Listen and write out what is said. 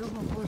другом